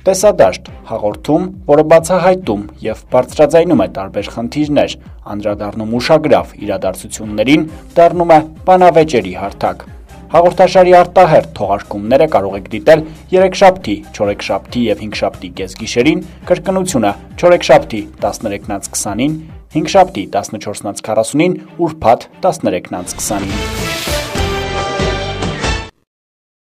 Տեսադաշտ հաղորդում, որը բացահայտում եւ բարձրաձայնում է տարբեր խնդիրներ, անդրադառնում ուշագրավ իրադարձություններին, դառնում է բանավեճերի հարթակ։ Հաղորդաշարի արտահերթ թողարկումները կարող եք դիտել 3շաբթի, 4շաբթի եւ 5շաբթի կեսգիշերին, կրկնությունը 4շաբթի 13:20-ին, 5շաբթի 14:40-ին, ուրբաթ 13:20-ին։